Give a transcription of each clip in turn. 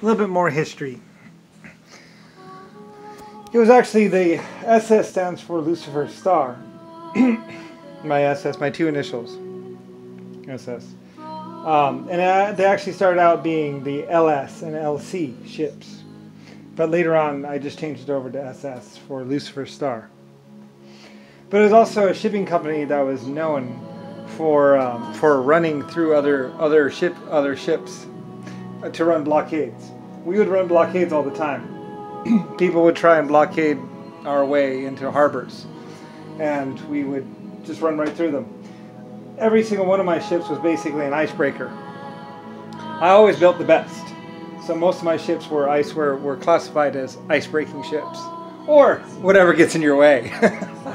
a little bit more history. It was actually the SS stands for Lusifer Star. my SS, my two initials. SS. Um, and uh, they actually started out being the LS and LC ships. But later on, I just changed it over to SS for Lusifer Star. But it was also a shipping company that was known for um, for running through other other ship other ships to run blockades. We would run blockades all the time. People would try and blockade our way into harbors, and we would just run right through them. Every single one of my ships was basically an icebreaker. I always built the best, so most of my ships were ice were, were classified as ice-breaking ships, or whatever gets in your way.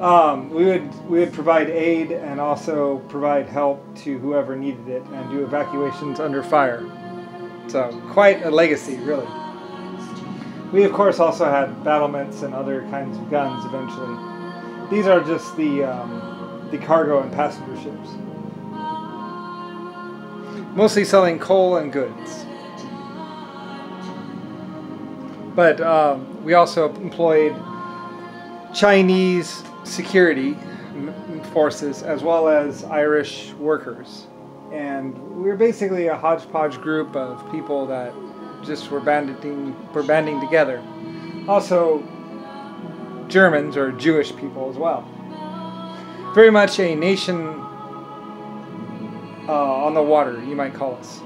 Um, we would we would provide aid and also provide help to whoever needed it and do evacuations under fire. So quite a legacy, really. We of course also had battlements and other kinds of guns eventually. These are just the um, the cargo and passenger ships. Mostly selling coal and goods. But um, we also employed Chinese security forces as well as Irish workers. And we were basically a hodgepodge group of people that just were banding, were banding together. Also, Germans or Jewish people as well. Very much a nation uh, on the water, you might call us.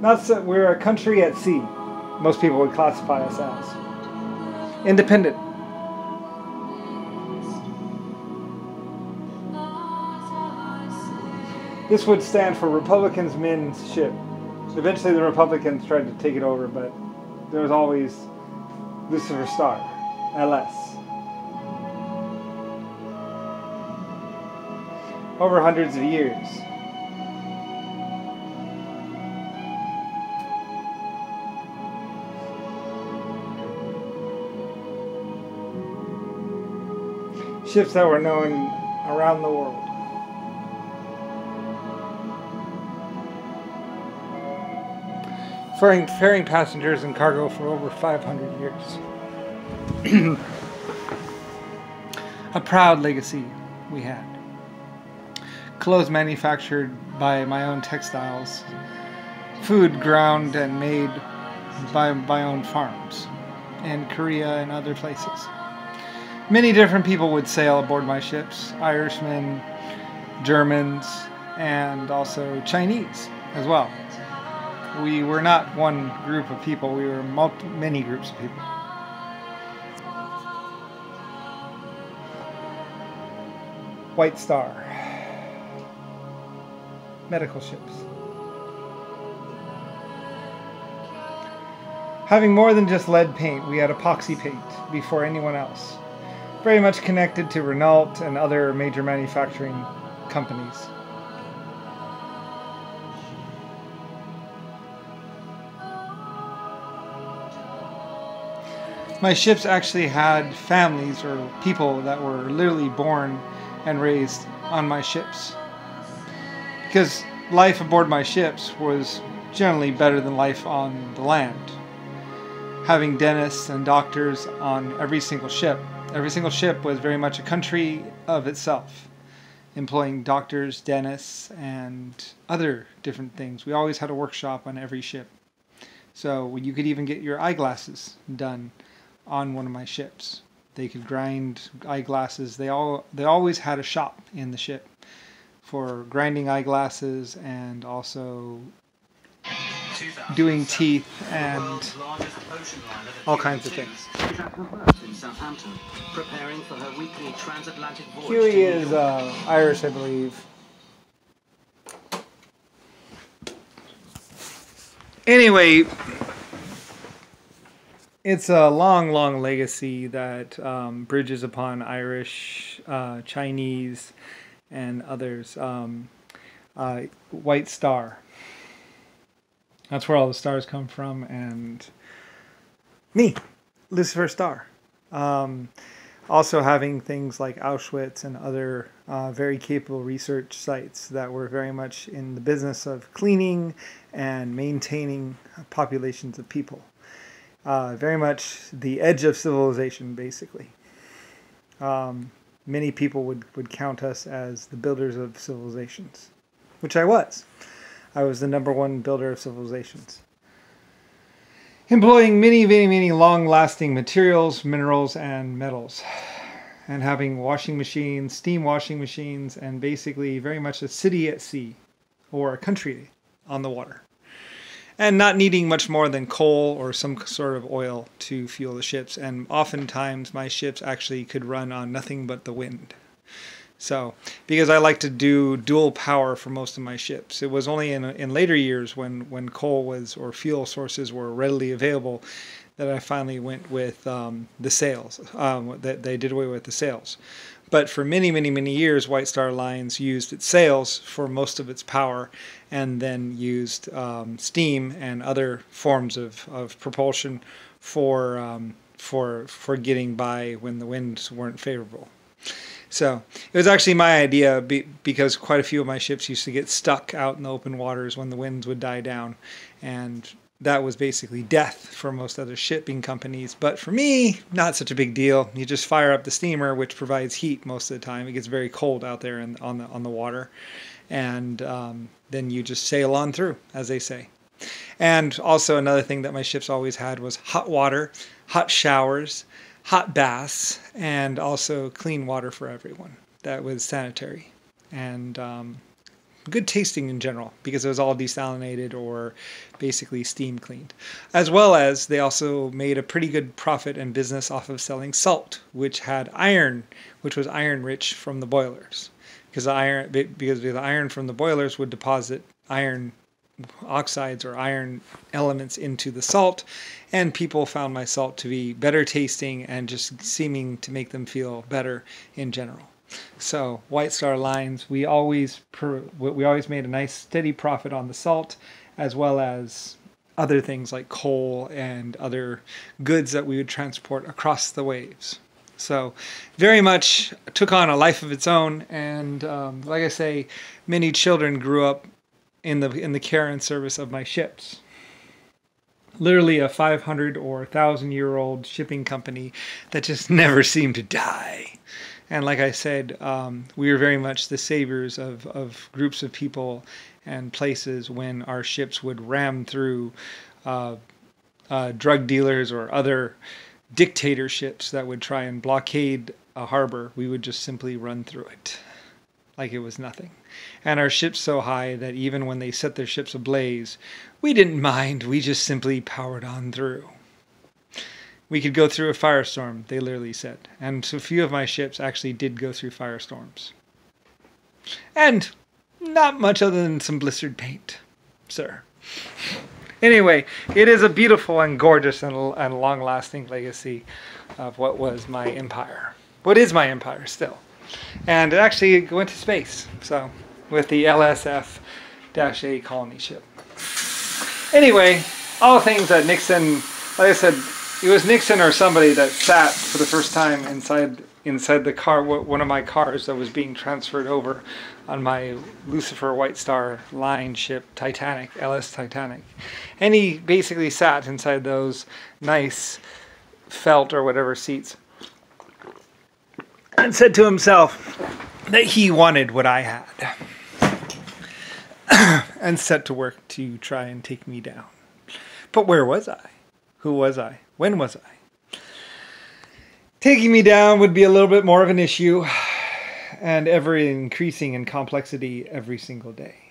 Not so, we're a country at sea. Most people would classify us as independent. This would stand for Republicans Men's Ship. Eventually, the Republicans tried to take it over, but there was always Lusifer Star, LS. Over hundreds of years. Ships that were known around the world. Ferrying, ferrying passengers and cargo for over 500 years. a proud legacy we had. Clothes manufactured by my own textiles, food ground and made by my own farms, in Korea and other places. Many different people would sail aboard my ships Irishmen, Germans, and also Chinese as well we were not one group of people, we were multi- many groups of people. White Star. Medical ships. Having more than just lead paint, we had epoxy paint before anyone else. Very much connected to Renault and other major manufacturing companies. My ships actually had families or people that were literally born and raised on my ships. Because life aboard my ships was generally better than life on the land. Having dentists and doctors on every single ship. Every single ship was very much a country of itself, employing doctors, dentists, and other different things. We always had a workshop on every ship. So you could even get your eyeglasses done on one of my ships. They could grind eyeglasses. They all they always had a shop in the ship for grinding eyeglasses and also doing teeth and all kinds of things. Huey is uh, Irish, I believe. Anyway, it's a long, long legacy that um, bridges upon Irish, uh, Chinese, and others. Um, uh, White Star. That's where all the stars come from, and me, Lusifer Star. Um, also having things like Auschwitz and other uh, very capable research sites that were very much in the business of cleaning and maintaining populations of people. Uh, very much the edge of civilization, basically. Um, many people would, would count us as the builders of civilizations, which I was. I was the number one builder of civilizations. Employing many, many, many long lasting materials, minerals, and metals. And having washing machines, steam washing machines, and basically very much a city at sea or a country on the water. And not needing much more than coal or some sort of oil to fuel the ships. And oftentimes my ships actually could run on nothing but the wind. So, because I like to do dual power for most of my ships, it was only in in later years when when coal was or fuel sources were readily available that I finally went with um, the sails. Um, that they did away with the sails. But for many, many, many years, White Star Lines used its sails for most of its power, and then used um, steam and other forms of, of propulsion for um, for for getting by when the winds weren't favorable. So it was actually my idea be, because quite a few of my ships used to get stuck out in the open waters when the winds would die down. And that was basically death for most other shipping companies. But for me, not such a big deal. You just fire up the steamer, which provides heat most of the time. It gets very cold out there in, on the on the water, and um, then you just sail on through, as they say. And also another thing that my ships always had was hot water, hot showers, hot baths and also clean water for everyone. That was sanitary and um, good tasting in general because it was all desalinated or basically steam cleaned. As well as they also made a pretty good profit and business off of selling salt, which had iron, which was iron rich from the boilers. Because the iron, because the iron from the boilers would deposit iron oxides or iron elements into the salt, and people found my salt to be better tasting and just seeming to make them feel better in general. So White Star Lines, we always we always made a nice steady profit on the salt, as well as other things like coal and other goods that we would transport across the waves. So, very much took on a life of its own, and um, like I say, many children grew up in the in the care and service of my ships. Literally a 500 or 1000 year old shipping company that just never seemed to die. And like I said, um, we were very much the saviors of, of groups of people and places when our ships would ram through uh, uh, drug dealers or other dictatorships that would try and blockade a harbor. We would just simply run through it like it was nothing. And our ships so high that even when they set their ships ablaze, we didn't mind, we just simply powered on through. We could go through a firestorm, they literally said. And so a few of my ships actually did go through firestorms. And not much other than some blistered paint, sir. Anyway, it is a beautiful and gorgeous and, and long lasting legacy of what was my empire. What is my empire still? and it actually went to space. So with the LSF-A colony ship. Anyway, all things that Nixon, like I said, it was Nixon or somebody that sat for the first time inside inside the car, one of my cars that was being transferred over on my Lusifer White Star line ship Titanic, LS Titanic. And he basically sat inside those nice felt or whatever seats and said to himself that he wanted what I had and set to work to try and take me down. But where was I? Who was I? When was I? Taking me down would be a little bit more of an issue and ever increasing in complexity every single day.